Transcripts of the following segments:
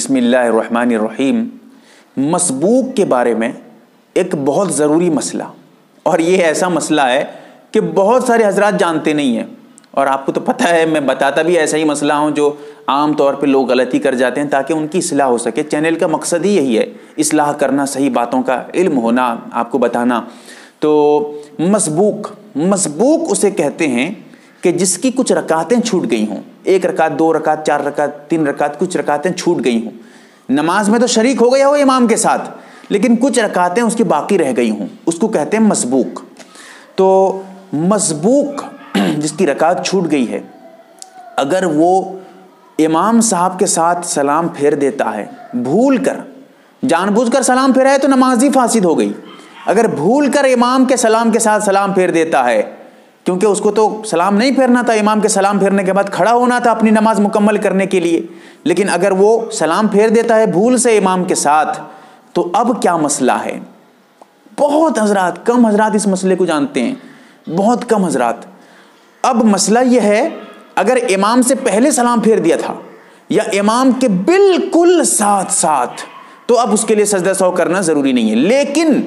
بسم اللہ الرحمن الرحیم، مسبوق کے بارے میں ایک بہت ضروری مسئلہ، اور یہ ایسا مسئلہ ہے کہ بہت سارے حضرات جانتے نہیں ہیں۔ اور آپ کو تو پتہ ہے، میں بتاتا بھی ایسا ہی مسئلہ ہوں جو عام طور پہ لوگ غلطی کر جاتے ہیں تاکہ ان کی اصلاح ہو سکے۔ چینل کا مقصد ہی یہی ہے، اصلاح کرنا، صحیح باتوں کا علم ہونا، آپ کو بتانا۔ تو مسبوق مسبوق اسے کہتے ہیں کہ جس کی کچھ رکعتیں چھوٹ گئی ہوں، ایک رکعت، دو رکعت، چار رکعت، تین رکعت، کچھ رکعتیں چھوٹ گئی ہوں۔ نماز میں تو شریک ہو گیا ہو امام کے ساتھ، لیکن کچھ رکعتیں اس کی باقی رہ گئی ہوں۔ اس کو کہتے ہیں مسبوق۔ تو مسبوق جس کی رکعت چھوٹ گئی ہے، اگر وہ امام صاحب کے ساتھ سلام پھیر دیتا ہے، بھول کر، جان بوجھ کر سلام پھیرا ہے تو نماز ہی فاسد ہو گئی۔ اگر بھول کر امام کے سلام کے ساتھ سلام پھیر دیتا ہے کیونکہ اس کو تو سلام نہیں پھیرنا تھا، امام کے سلام پھیرنے کے بعد کھڑا ہونا تھا اپنی نماز مکمل کرنے کے لیے۔ لیکن اگر وہ سلام پھیر دیتا ہے بھول سے امام کے ساتھ، تو اب کیا مسئلہ ہے؟ بہت حضرات، کم حضرات اس مسئلے کو جانتے ہیں۔ بہت کم حضرات۔ اب مسئلہ یہ ہے، اگر امام سے پہلے سلام پھیر دیا تھا یا امام کے بالکل ساتھ ساتھ، تو اب اس کے لیے سجدہ سو کرنا ضروری نہیں ہے۔ لیکن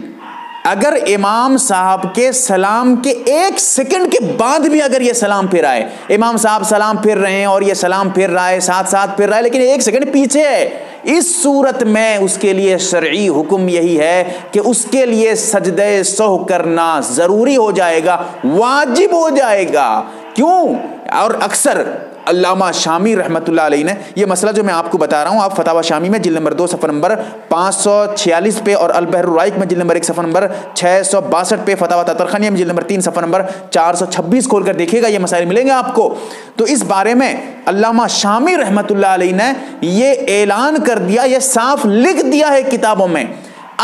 اگر امام صاحب کے سلام کے ایک سیکنڈ کے بعد بھی اگر یہ سلام پھر آئے، امام صاحب سلام پھر رہے ہیں اور یہ سلام پھر رہا ہے، ساتھ ساتھ پھر رہا ہے، لیکن ایک سیکنڈ پیچھے ہے۔ اس صورت میں اس کے لیے شرعی حکم یہی ہے کہ اس کے لیے سجدہ سو کرنا ضروری ہو جائے گا، واجب ہو جائے گا۔ کیوں؟ اور اکثر علامہ شامی رحمۃ اللہ علیہ نے یہ مسئلہ جو میں آپ کو بتا رہا ہوں، آپ فتح شامی میں جلد نمبر دو، صفحہ نمبر پانچ سو چھیالیس پہ اور البحر الرائق میں جلد نمبر ایک، صفحہ نمبر چھ سو باسٹھ پہ فتح ترخانی میں جلد نمبر تین، صفحہ نمبر چار سو چھبیس کھول کر دیکھیے گا، یہ مسائل ملیں گے آپ کو۔ تو اس بارے میں علامہ شامی رحمۃ اللہ علیہ نے یہ اعلان کر دیا، یہ صاف لکھ دیا ہے کتابوں میں۔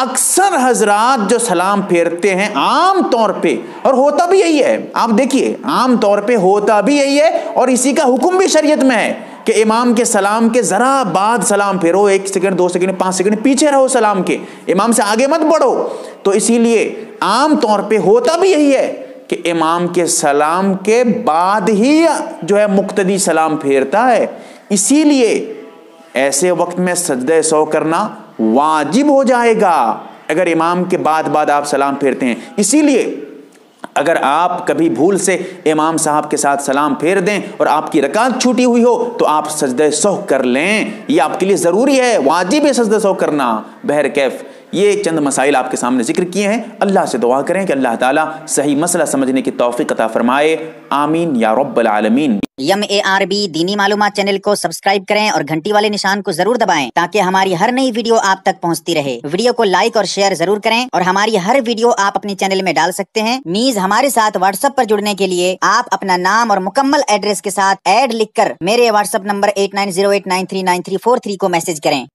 اکثر حضرات جو سلام پھیرتے ہیں عام طور پہ، اور ہوتا بھی یہی ہے۔ آپ دیکھیے، عام طور پہ ہوتا بھی یہی ہے، اور اسی کا حکم بھی شریعت میں ہے کہ امام کے سلام کے ذرا بعد سلام پھیرو، ایک سیکنڈ، دو سیکنڈ، پانچ سیکنڈ پیچھے رہو سلام کے۔ امام سے آگے مت بڑھو۔ تو اسی لیے عام طور پہ ہوتا بھی یہی ہے کہ امام کے سلام کے بعد ہی جو ہے مقتدی سلام پھیرتا ہے۔ اسی لیے ایسے وقت میں سجدہ سو کرنا واجب ہو جائے گا۔ اگر امام کے بعد بعد آپ سلام پھیرتے ہیں، اسی لیے اگر آپ کبھی بھول سے امام صاحب کے ساتھ سلام پھیر دیں اور آپ کی رکعت چھوٹی ہوئی ہو، تو آپ سجدہ سو کر لیں۔ یہ آپ کے لیے ضروری ہے، واجب ہے سجدہ سو کرنا۔ بہر کیف یہ چند مسائل آپ کے سامنے ذکر کیے ہیں۔ اللہ سے دعا کریں کہ اللہ تعالیٰ صحیح مسئلہ سمجھنے کی توفیق عطا فرمائے۔ آمین یا رب العالمین۔ یم اے آر بی دینی معلومات چینل کو سبسکرائب کریں اور گھنٹی والے نشان کو ضرور دبائیں تاکہ ہماری ہر نئی ویڈیو آپ تک پہنچتی رہے۔ ویڈیو کو لائک اور شیئر ضرور کریں اور ہماری ہر ویڈیو آپ اپنے چینل میں ڈال سکتے ہیں۔ نیز ہمارے ساتھ واٹس ایپ پر جڑنے کے لیے آپ اپنا نام اور مکمل ایڈریس کے ساتھ ایڈ لکھ کر میرے WhatsApp number eight nine zero eight nine three nine three four three کو میسج کریں۔